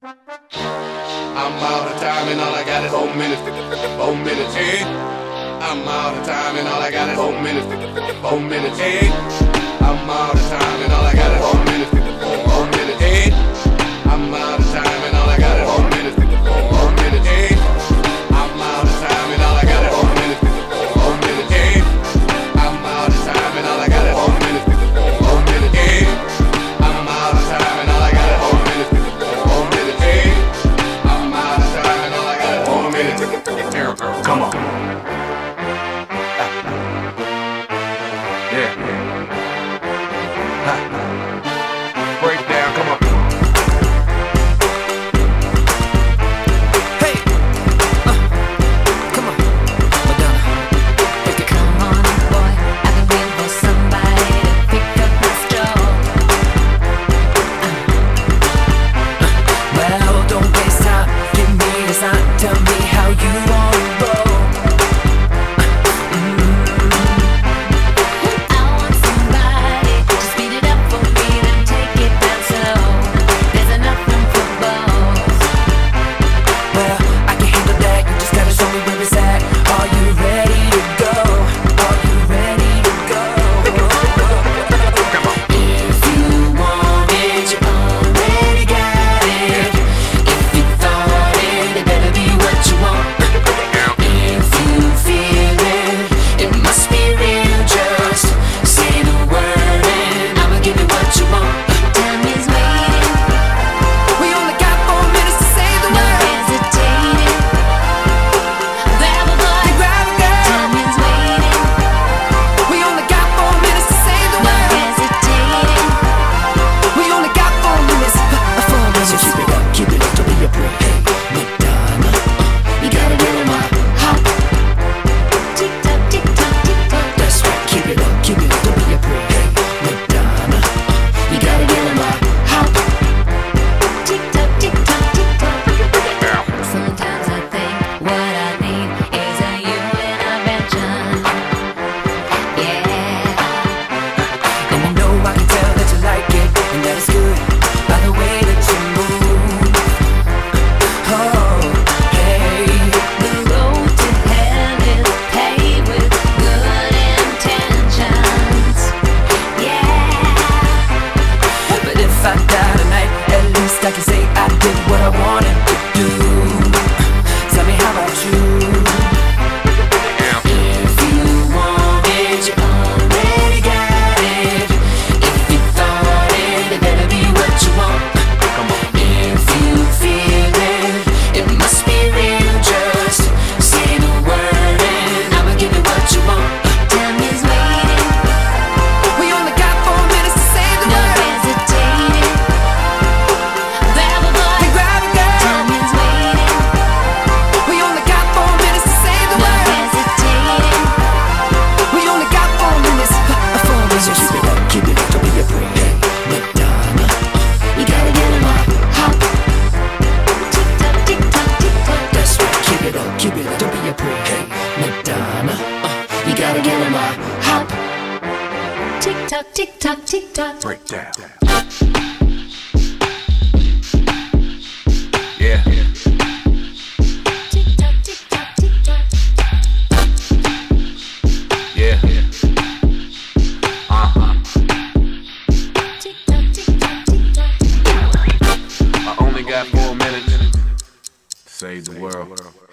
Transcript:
I'm out of time and all I got is four minutes. Four minutes. Hey. I'm out of time and all I got is four minutes. Four minutes. Hey. I'm out of time and all I got is four minutes. keep it. Don't be a prick. Hey, Madonna, uh, you gotta get in my hop. Tick tock, tick tock, tick tock. Break down. Yeah. yeah. save the world.